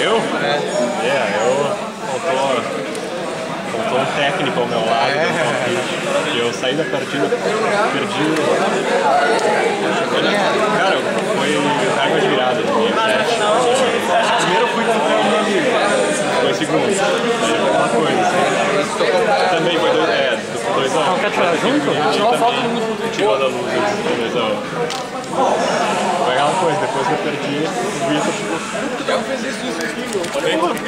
Eu? É. É, eu faltou, faltou um técnico ao meu lado, É. que eu saí da partida, perdi o... Cara, foi água de virada. Primeiro eu fui o meu amigo, foi segundo. Foi uma coisa, assim. Também foi dois, é, dois a um. quer tirar junto? Tirou também, tirou da luz, dois aquela coisa, depois que eu perdi, o Vitor ficou.